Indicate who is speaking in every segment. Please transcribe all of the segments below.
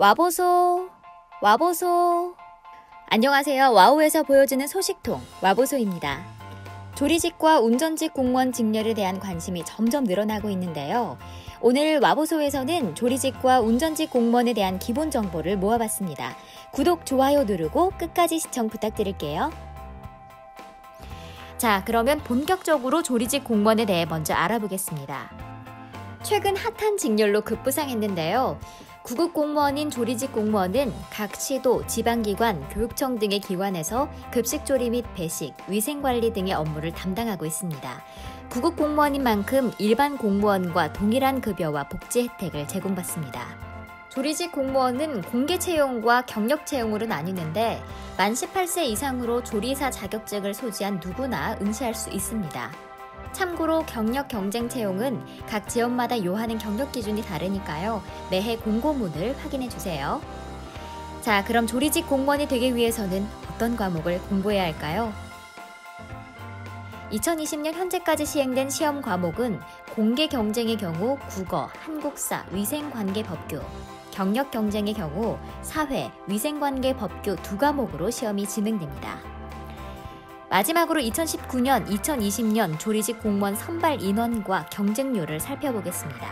Speaker 1: 와보소, 와보소. 안녕하세요. 와우에서 보여주는 소식통, 와보소입니다. 조리직과 운전직 공무원 직렬에 대한 관심이 점점 늘어나고 있는데요. 오늘 와보소에서는 조리직과 운전직 공무원에 대한 기본 정보를 모아봤습니다. 구독, 좋아요 누르고 끝까지 시청 부탁드릴게요. 자, 그러면 본격적으로 조리직 공무원에 대해 먼저 알아보겠습니다. 최근 핫한 직렬로 급부상했는데요. 구급 공무원인 조리직 공무원은 각 시도, 지방기관, 교육청 등의 기관에서 급식 조리 및 배식, 위생관리 등의 업무를 담당하고 있습니다. 구급 공무원인 만큼 일반 공무원과 동일한 급여와 복지 혜택을 제공받습니다. 조리직 공무원은 공개 채용과 경력 채용으로 나뉘는데 만 18세 이상으로 조리사 자격증을 소지한 누구나 응시할 수 있습니다. 참고로 경력 경쟁 채용은 각 지역마다 요하는 경력 기준이 다르니까요. 매해 공고문을 확인해 주세요. 자, 그럼 조리직 공무원이 되기 위해서는 어떤 과목을 공부해야 할까요? 2020년 현재까지 시행된 시험 과목은 공개 경쟁의 경우 국어, 한국사, 위생관계 법규, 경력 경쟁의 경우 사회, 위생관계 법규 두 과목으로 시험이 진행됩니다. 마지막으로 2019년, 2020년 조리직 공무원 선발 인원과 경쟁률을 살펴보겠습니다.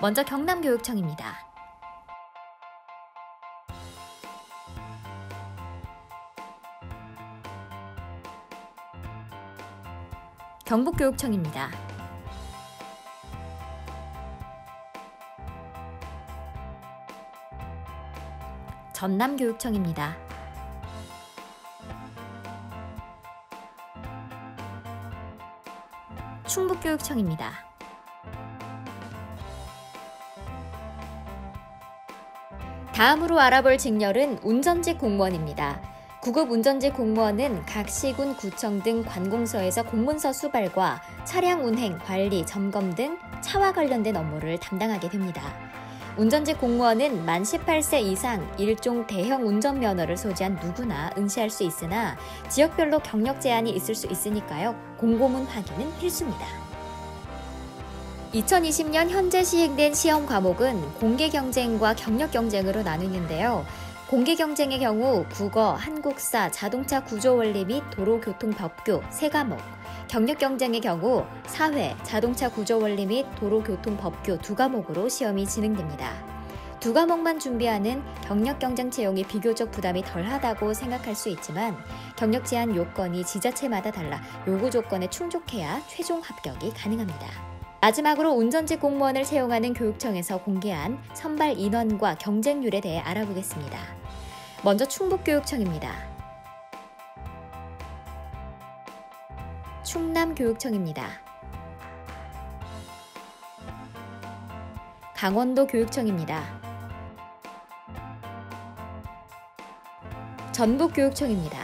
Speaker 1: 먼저 경남교육청입니다. 경북교육청입니다. 전남교육청입니다. 충북교육청입니다. 다음으로 알아볼 직렬은 운전직 공무원입니다. 구급 운전직 공무원은 각 시군, 구청 등 관공서에서 공문서 수발과 차량 운행, 관리, 점검 등 차와 관련된 업무를 담당하게 됩니다. 운전직 공무원은 만 18세 이상 일종 대형 운전면허를 소지한 누구나 응시할 수 있으나 지역별로 경력 제한이 있을 수 있으니까요. 공고문 확인은 필수입니다. 2020년 현재 시행된 시험 과목은 공개 경쟁과 경력 경쟁으로 나누는데요. 공개 경쟁의 경우 국어, 한국사, 자동차 구조 원리 및 도로교통법규 세 과목, 경력 경쟁의 경우 사회, 자동차 구조 원리 및 도로교통 법규 두 과목으로 시험이 진행됩니다. 두 과목만 준비하는 경력 경쟁 채용이 비교적 부담이 덜하다고 생각할 수 있지만 경력 제한 요건이 지자체마다 달라 요구 조건에 충족해야 최종 합격이 가능합니다. 마지막으로 운전직 공무원을 채용하는 교육청에서 공개한 선발 인원과 경쟁률에 대해 알아보겠습니다. 먼저 충북교육청입니다. 충남교육청입니다. 강원도 교육청입니다. 전북교육청입니다.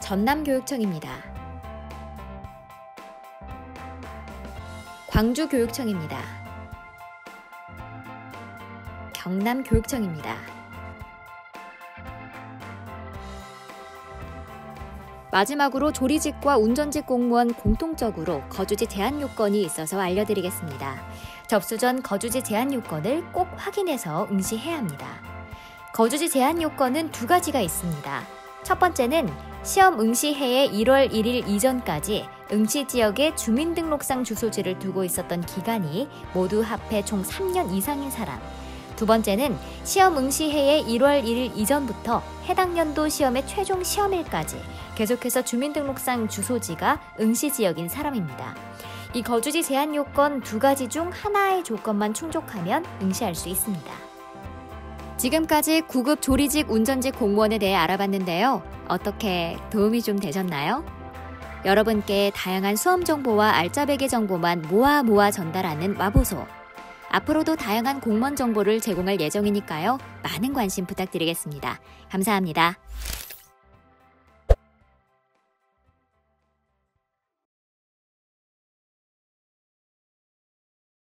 Speaker 1: 전남교육청입니다. 광주교육청입니다. 경남교육청입니다. 마지막으로 조리직과 운전직 공무원 공통적으로 거주지 제한 요건이 있어서 알려드리겠습니다. 접수 전 거주지 제한 요건을 꼭 확인해서 응시해야 합니다. 거주지 제한 요건은 두 가지가 있습니다. 첫 번째는 시험 응시해의 1월 1일 이전까지 응시 지역에 주민등록상 주소지를 두고 있었던 기간이 모두 합해 총 3년 이상인 사람. 두 번째는 시험 응시해의 1월 1일 이전부터 해당 연도 시험의 최종 시험일까지 계속해서 주민등록상 주소지가 응시 지역인 사람입니다. 이 거주지 제한 요건 두 가지 중 하나의 조건만 충족하면 응시할 수 있습니다. 지금까지 구급 조리직 운전직 공무원에 대해 알아봤는데요. 어떻게 도움이 좀 되셨나요? 여러분께 다양한 수험 정보와 알짜배기 정보만 모아 모아 전달하는 마보소. 앞으로도 다양한 공무원 정보를 제공할 예정이니까요. 많은 관심 부탁드리겠습니다. 감사합니다.